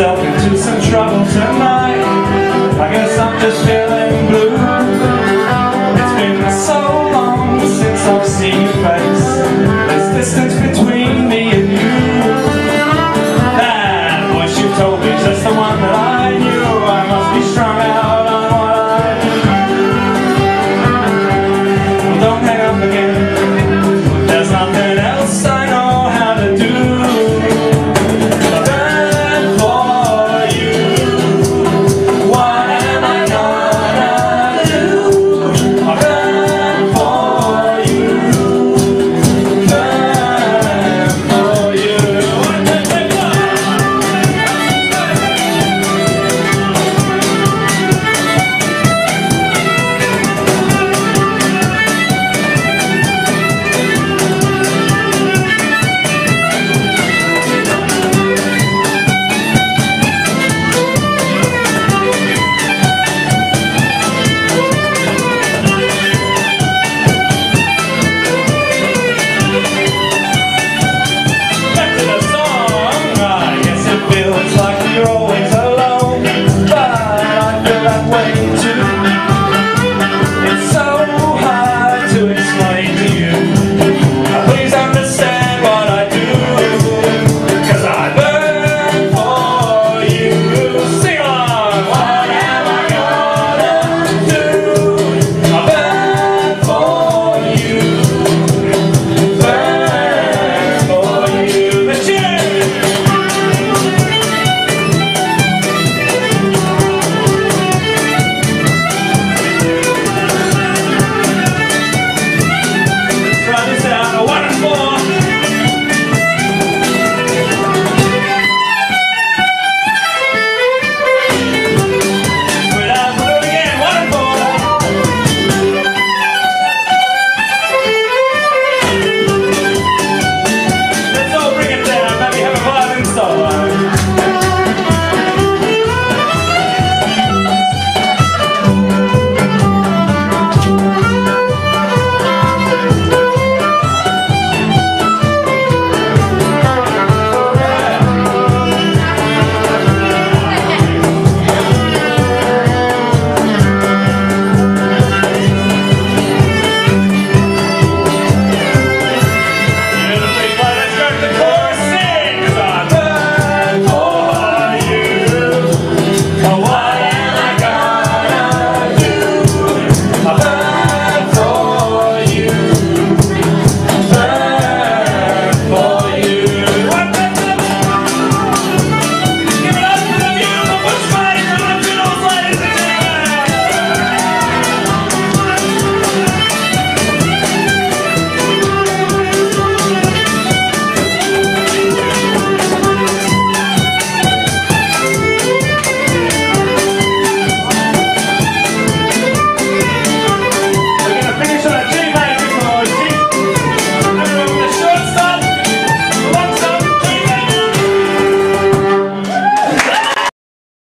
myself into some trouble tonight. I guess I'm just